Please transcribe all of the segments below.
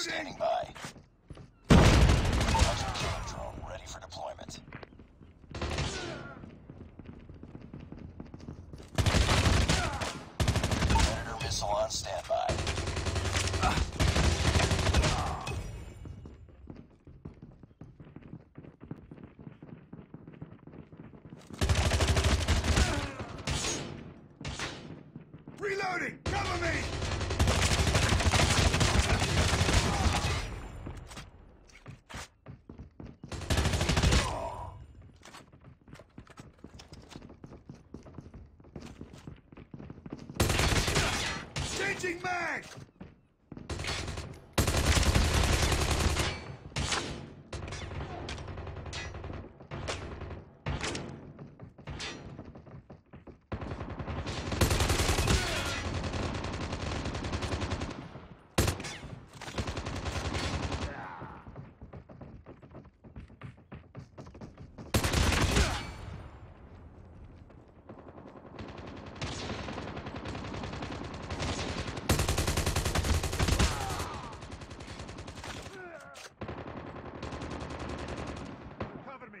standing by. Drone ready for deployment. Missile on standby. Reloading! Cover me! Changing mag! Cover me!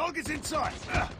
Target's in sight!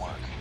work.